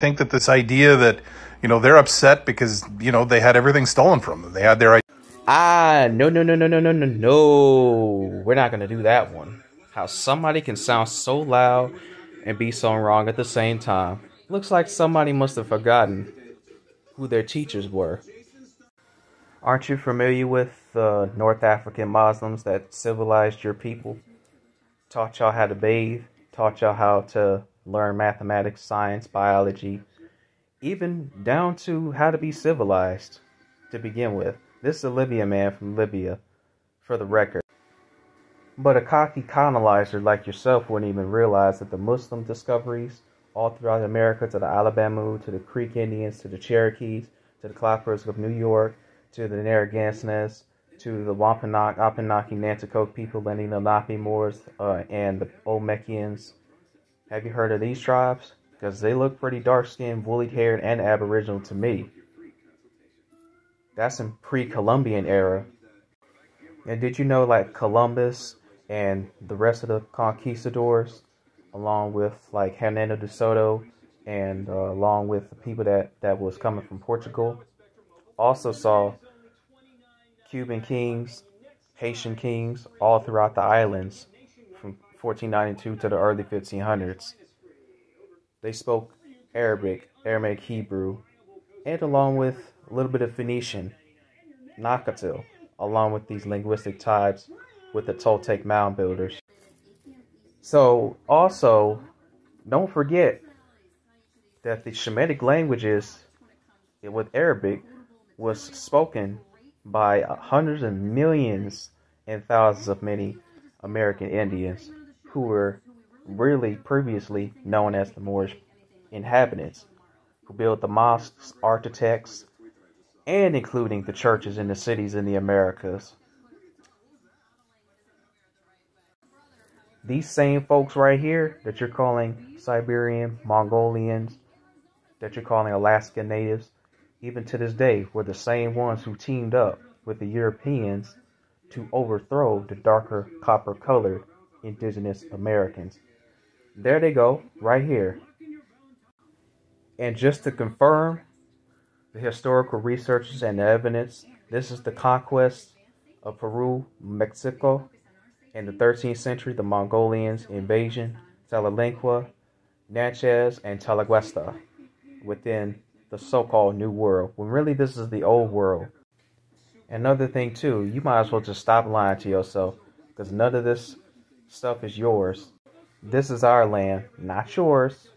think that this idea that you know they're upset because you know they had everything stolen from them. They had their Ah, no, no, no, no, no, no, no, no. We're not gonna do that one. How somebody can sound so loud and be so wrong at the same time. Looks like somebody must have forgotten who their teachers were. Aren't you familiar with the North African Muslims that civilized your people? Taught y'all how to bathe, taught y'all how to learn mathematics, science, biology, even down to how to be civilized to begin with. This is a Libyan man from Libya, for the record. But a cocky colonizer like yourself wouldn't even realize that the Muslim discoveries all throughout America, to the Alabama, to the Creek Indians, to the Cherokees, to the Clappers of New York, to the Narragansetts, to the Wampanoag, Abenaki, Nanticoke people, and the Lenape Moors, uh, and the Olmekians. Have you heard of these tribes? Because they look pretty dark skinned, woolly haired, and aboriginal to me. That's in pre Columbian era. And did you know, like Columbus and the rest of the conquistadors, along with like Hernando de Soto, and uh, along with the people that, that was coming from Portugal, also saw Cuban kings, Haitian kings all throughout the islands 1492 to the early 1500s. They spoke Arabic, Aramaic Hebrew, and along with a little bit of Phoenician, Nakatil, along with these linguistic ties with the Toltec mound builders. So, also, don't forget that the Shemitic languages with Arabic was spoken by hundreds and millions and thousands of many American Indians who were really previously known as the Moorish inhabitants, who built the mosques, architects, and including the churches in the cities in the Americas. These same folks right here that you're calling Siberian, Mongolians, that you're calling Alaska natives, even to this day, were the same ones who teamed up with the Europeans to overthrow the darker copper colored indigenous Americans. There they go, right here. And just to confirm the historical researches and the evidence, this is the conquest of Peru, Mexico. In the 13th century, the Mongolians' invasion, Talalinqua, Natchez, and Talaguesta within the so called New World, when really this is the Old World. Another thing, too, you might as well just stop lying to yourself because none of this stuff is yours. This is our land, not yours.